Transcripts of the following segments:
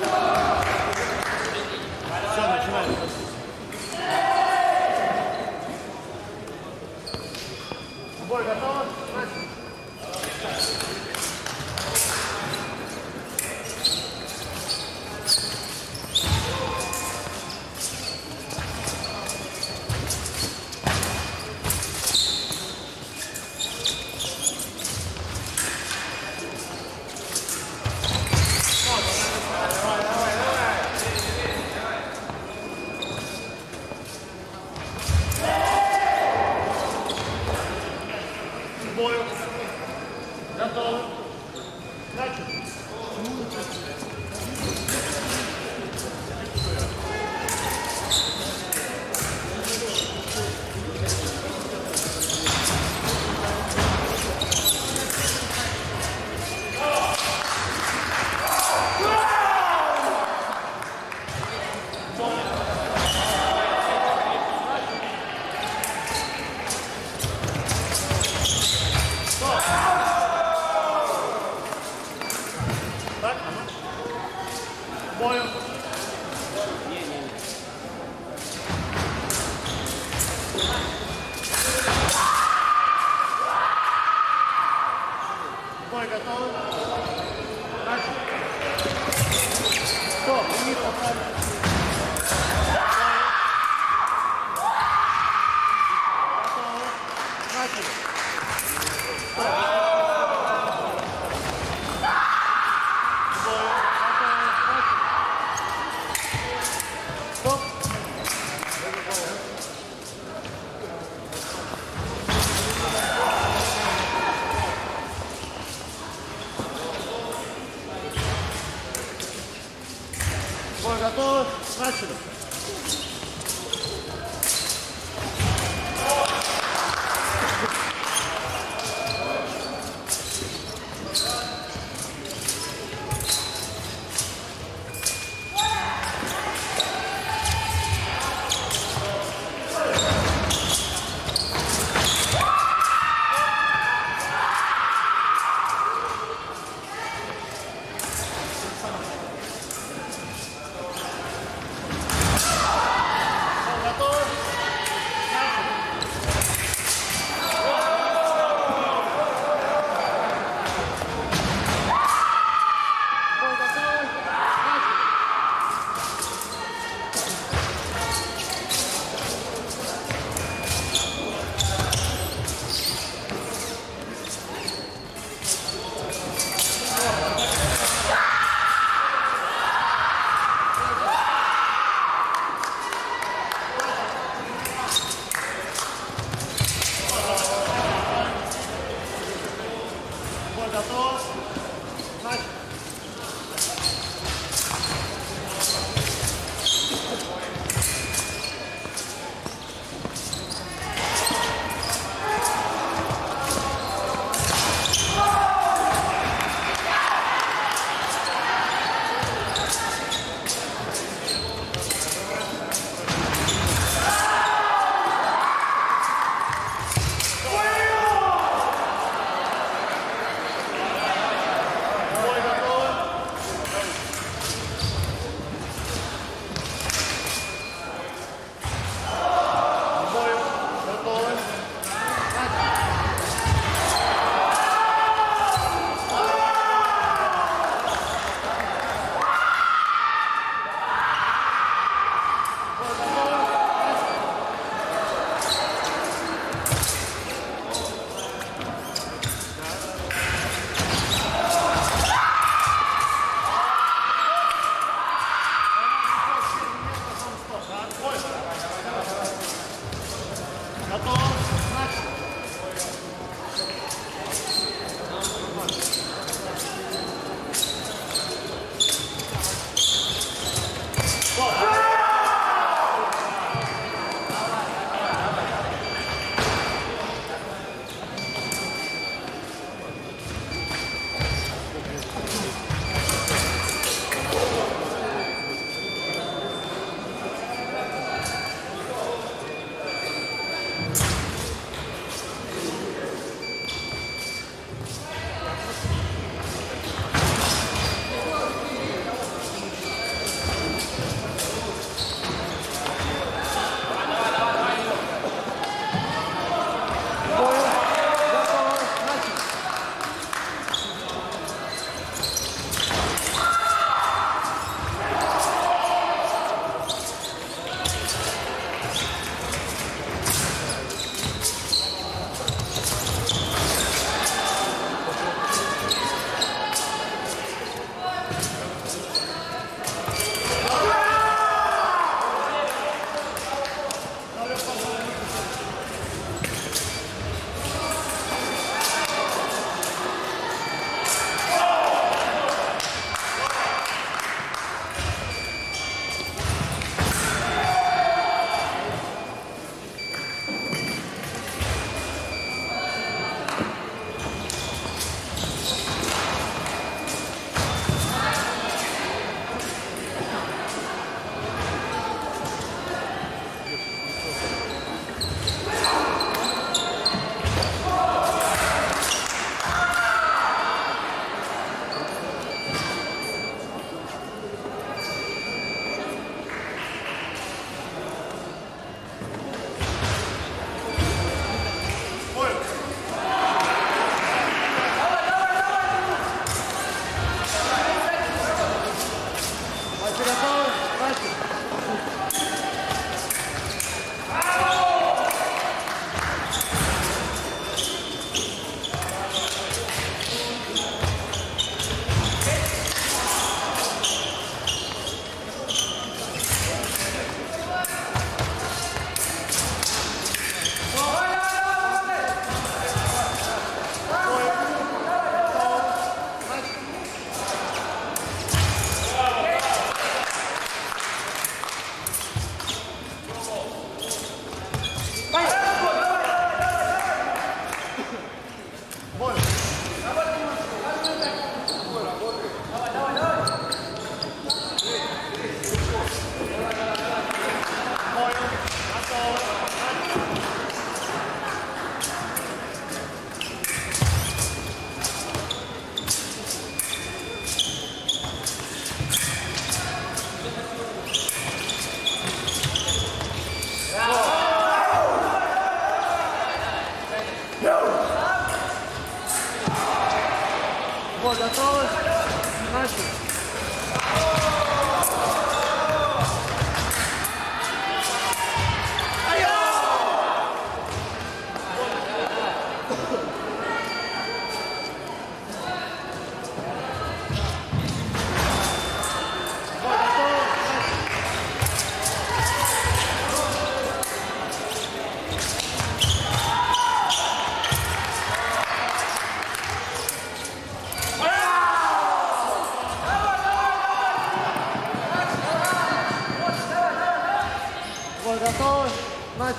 Lord. これだとスマッシュです。だと、ま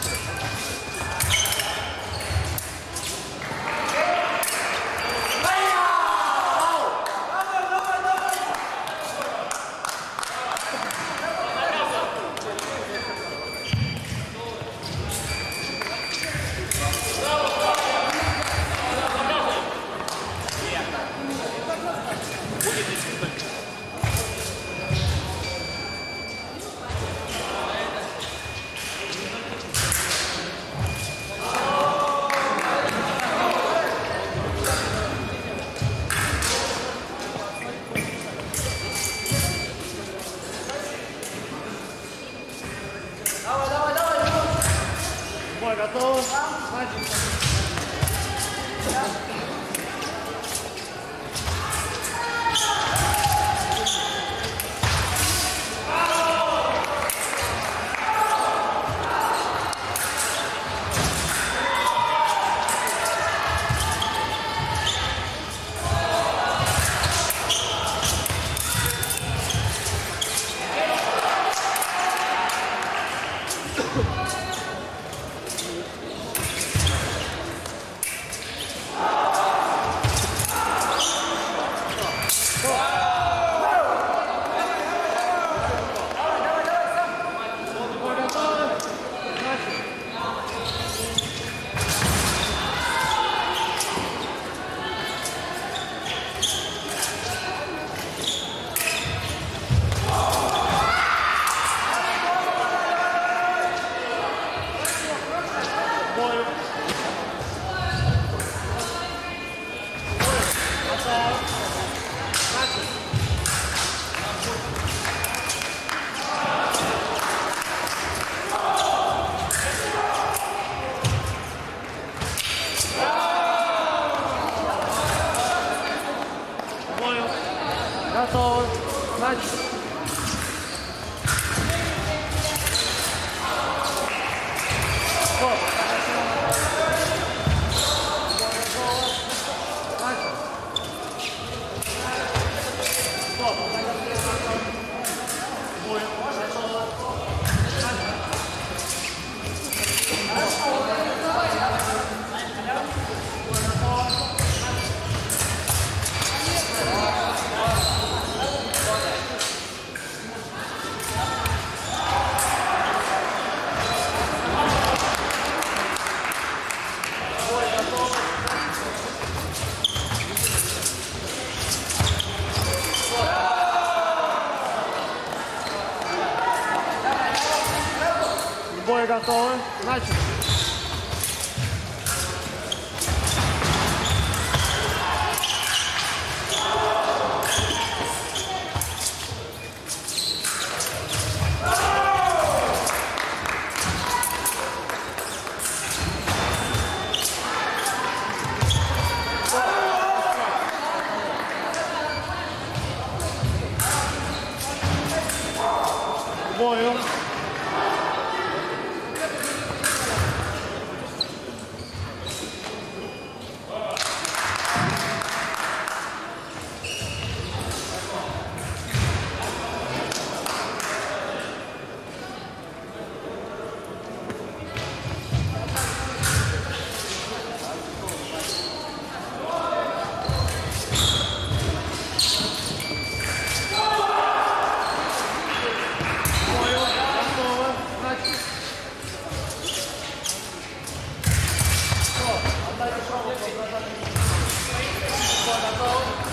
요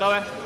各位。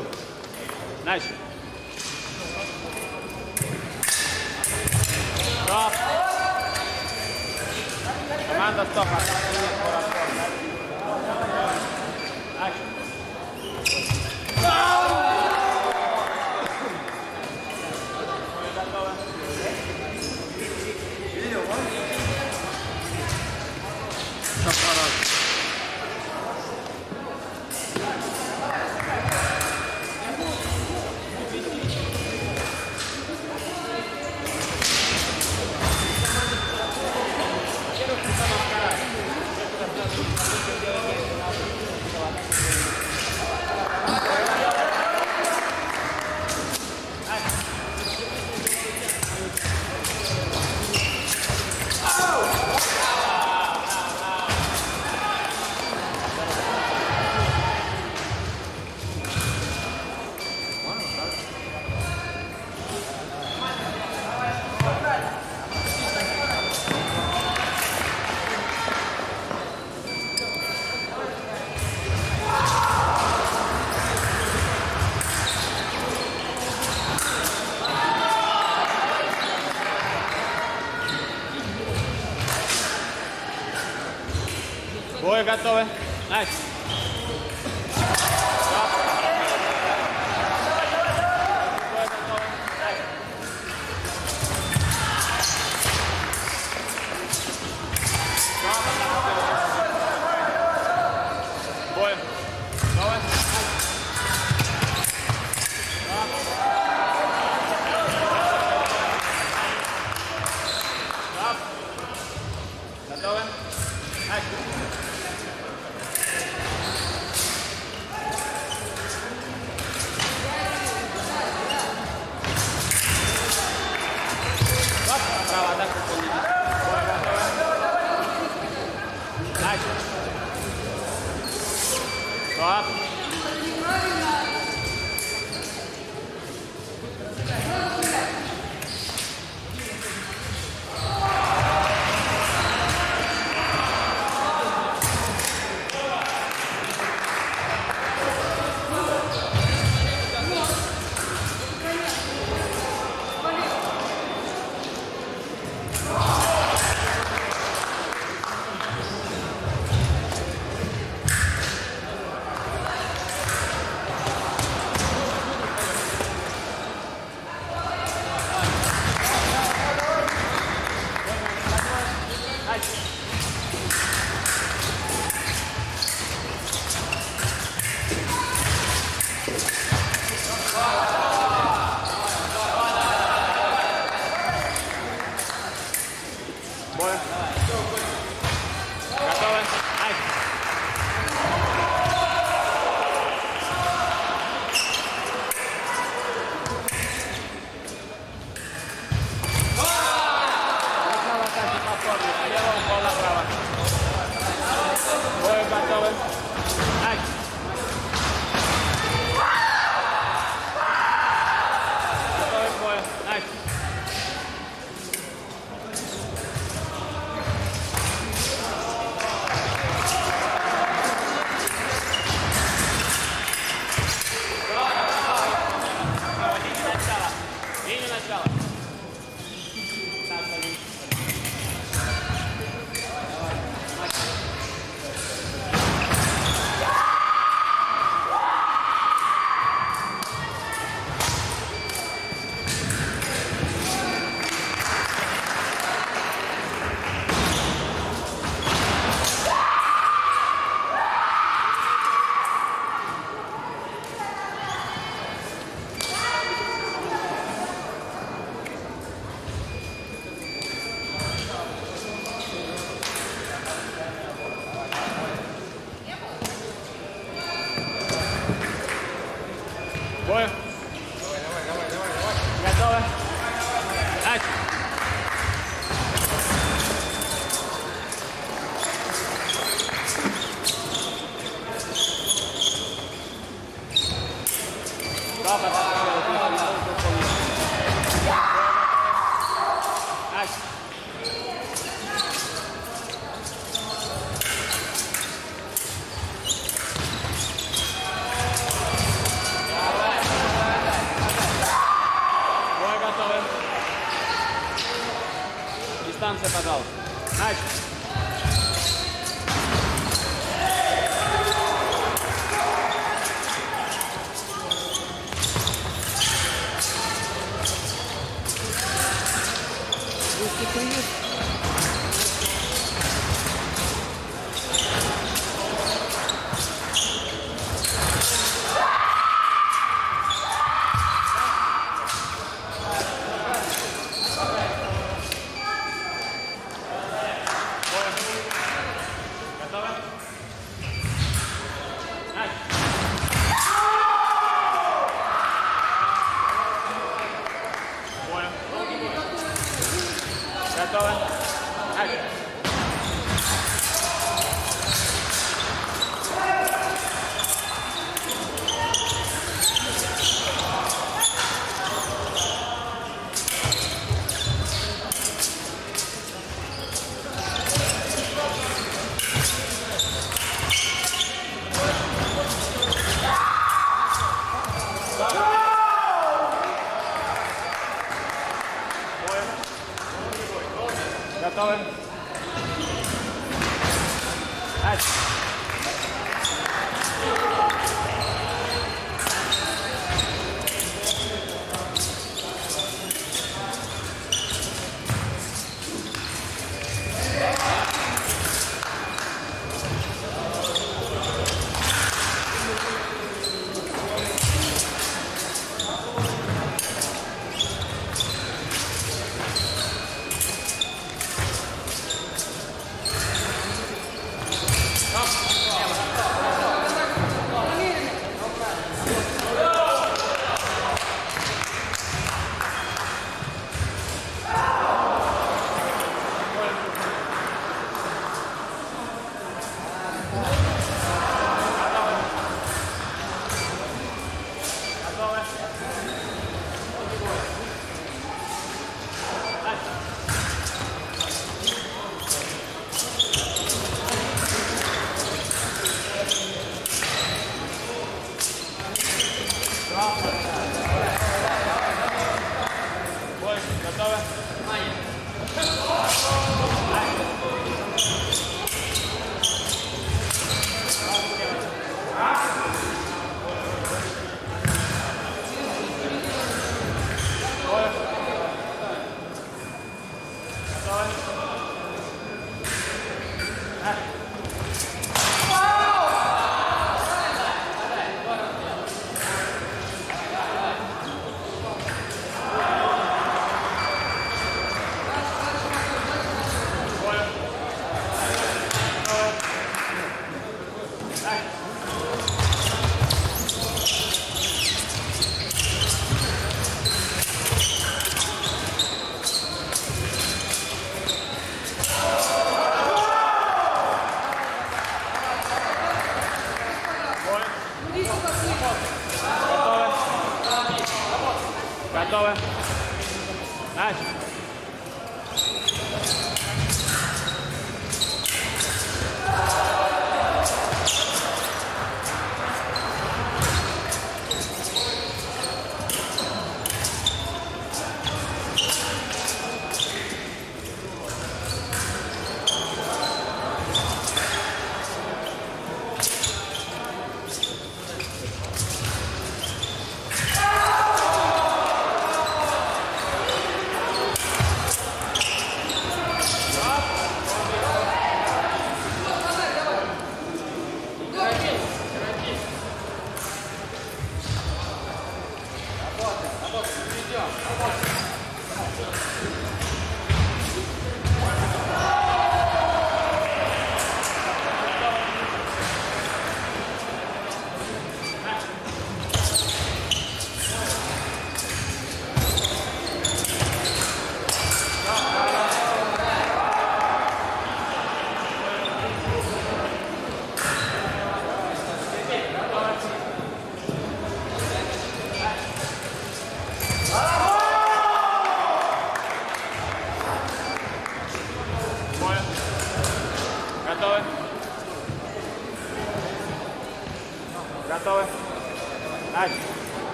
that though, eh? Nice. Going. Action.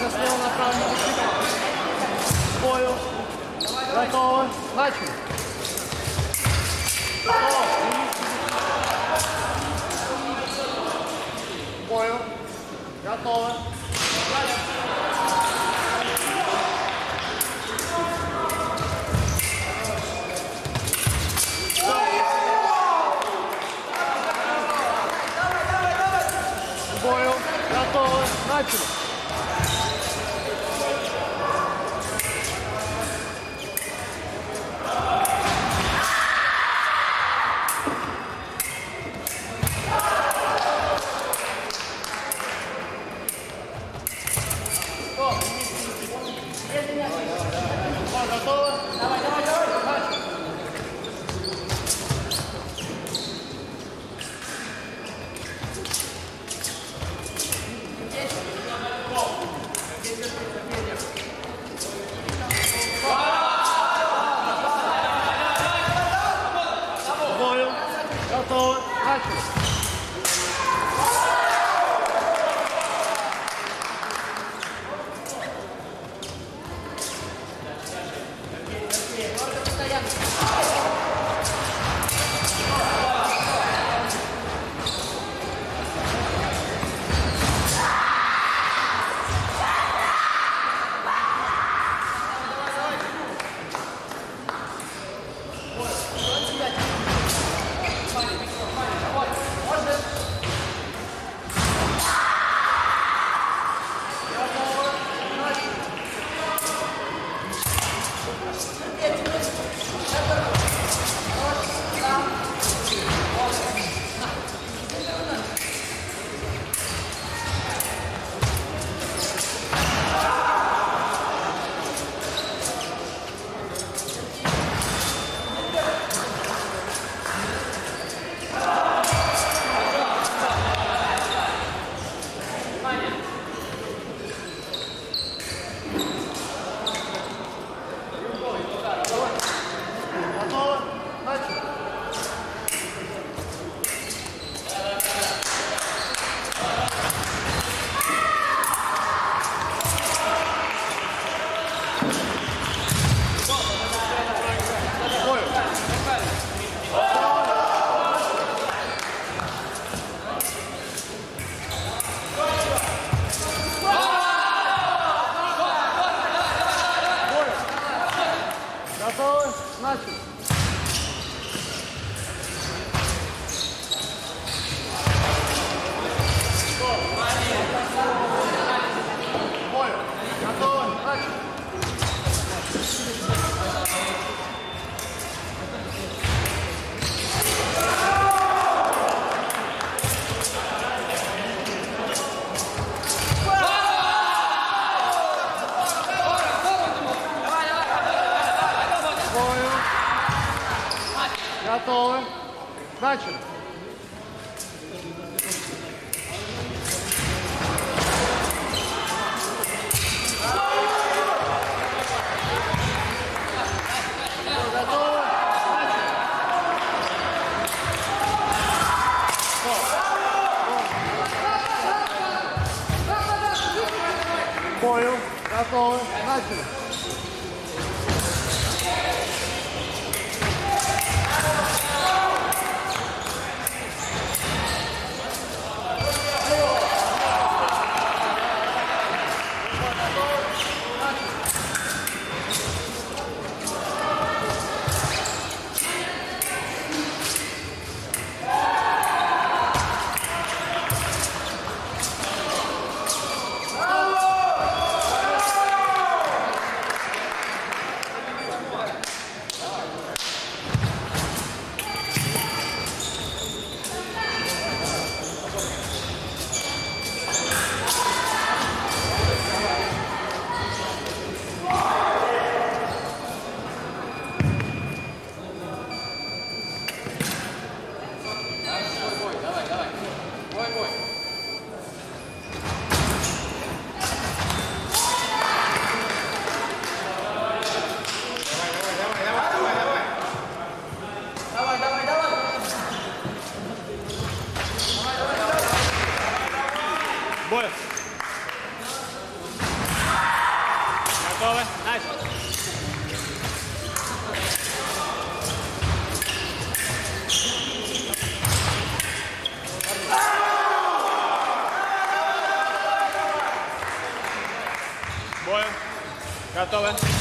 Можно слева направо не выкидывать. Понял. Готово. Начали. Понял. Готово. Tchau, tchau.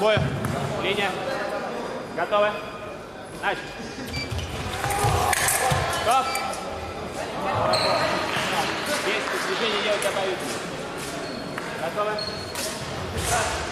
Бой. Линия. Готовы? Начали. Стоп. Здесь движение делать готовится. Готовы? Готовы?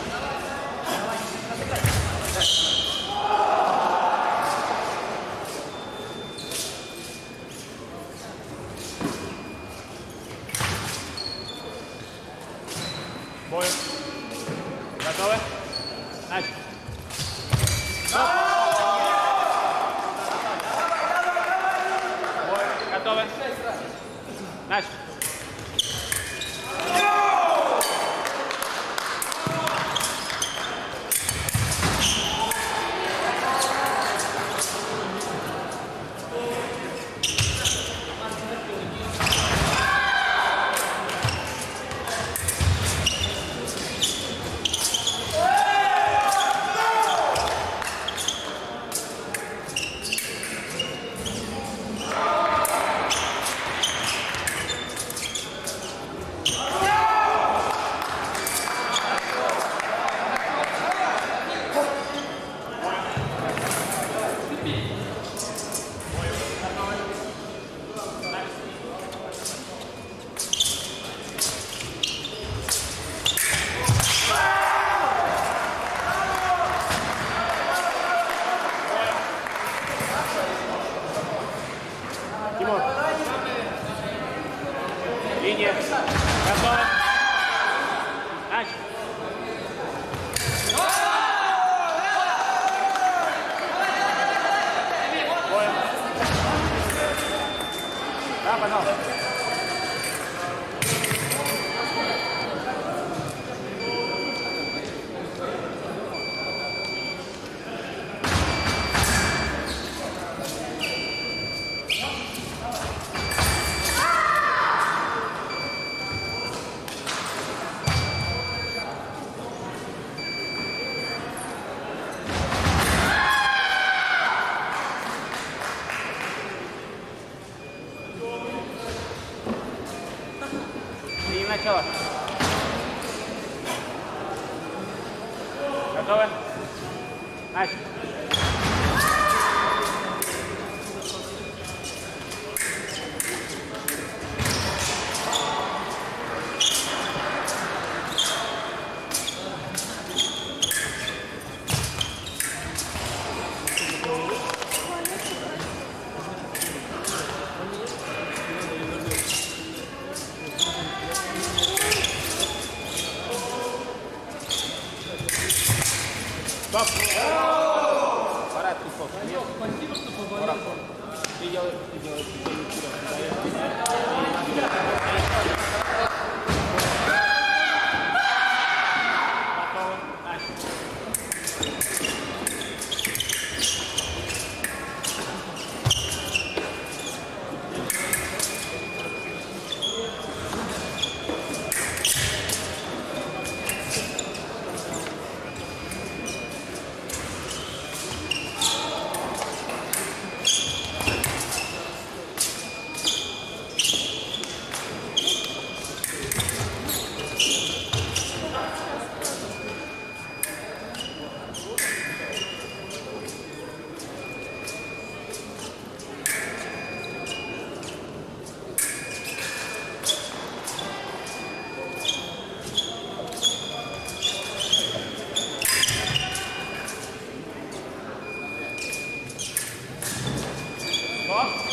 Стоп.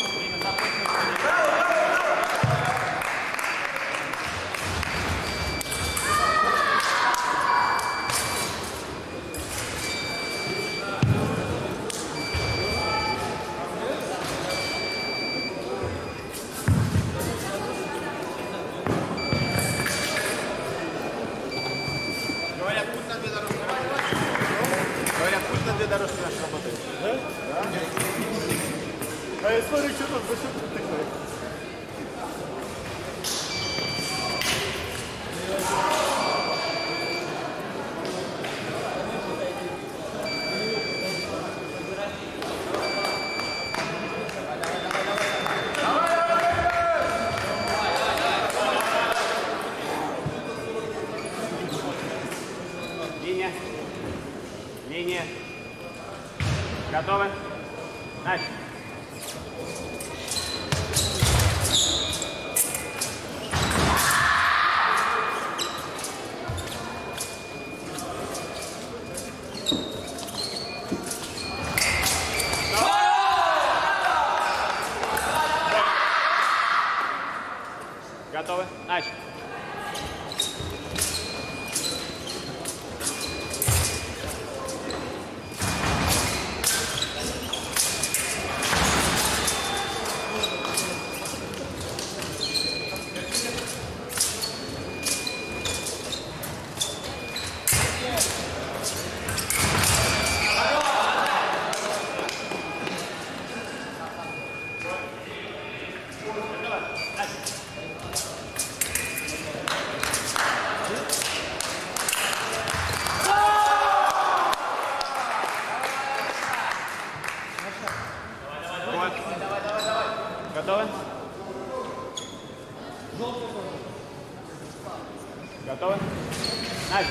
Gotowa? ai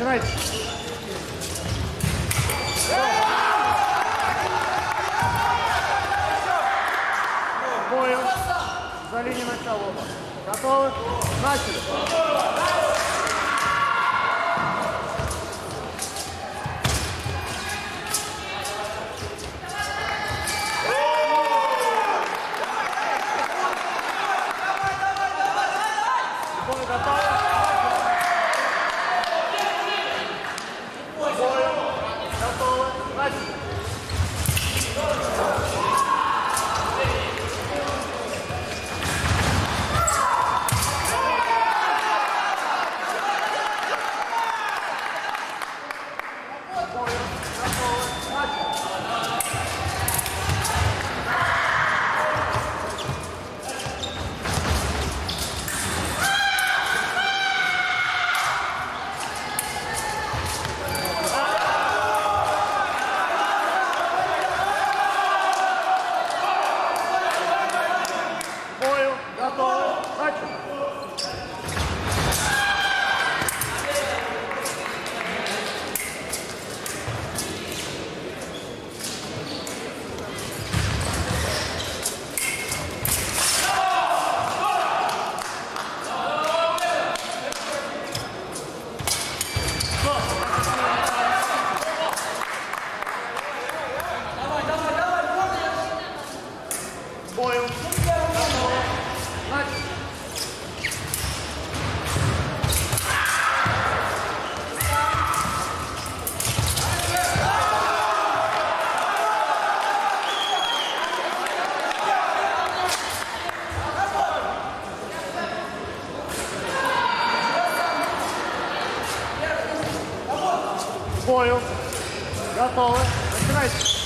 Начинайте. Бою. За линией начала. Готовы? Начали. Nice.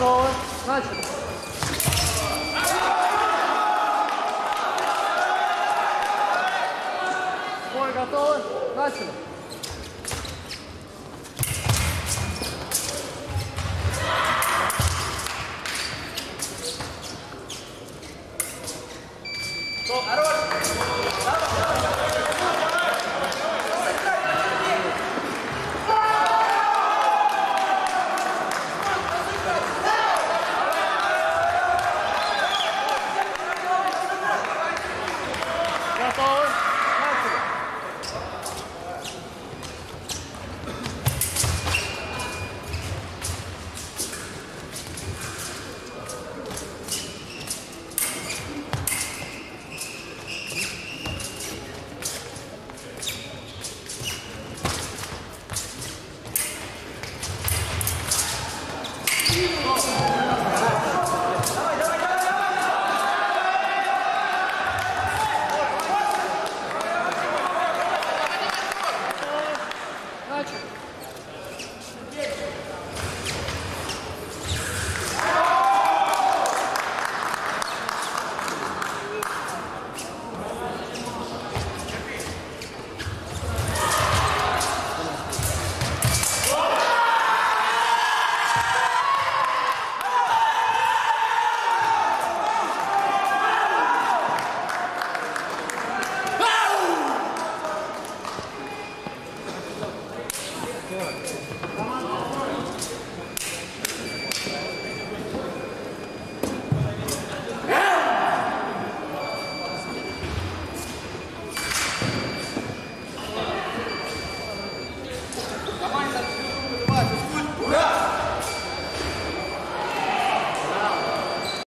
forward. Nice. Forward, got forward. Nice.